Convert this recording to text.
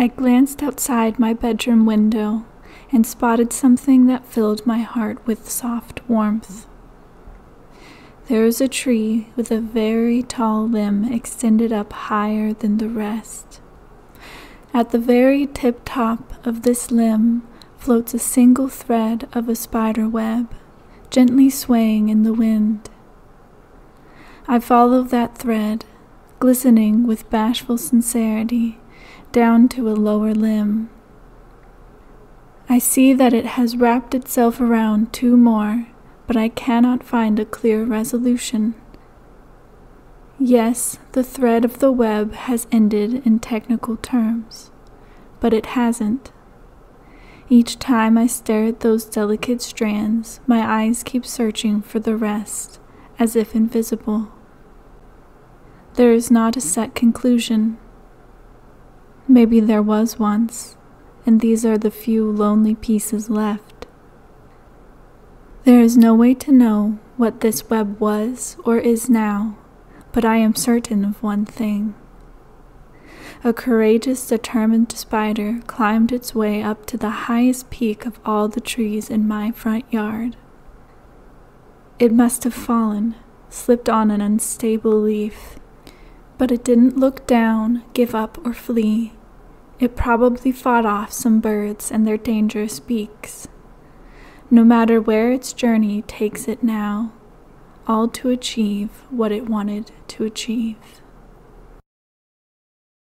I glanced outside my bedroom window and spotted something that filled my heart with soft warmth. There is a tree with a very tall limb extended up higher than the rest. At the very tip top of this limb floats a single thread of a spider web, gently swaying in the wind. I follow that thread, glistening with bashful sincerity, down to a lower limb. I see that it has wrapped itself around two more, but I cannot find a clear resolution. Yes, the thread of the web has ended in technical terms, but it hasn't. Each time I stare at those delicate strands, my eyes keep searching for the rest, as if invisible. There is not a set conclusion. Maybe there was once, and these are the few lonely pieces left. There is no way to know what this web was or is now, but I am certain of one thing. A courageous, determined spider climbed its way up to the highest peak of all the trees in my front yard. It must have fallen, slipped on an unstable leaf, but it didn't look down, give up, or flee. It probably fought off some birds and their dangerous beaks. No matter where its journey takes it now, all to achieve what it wanted to achieve.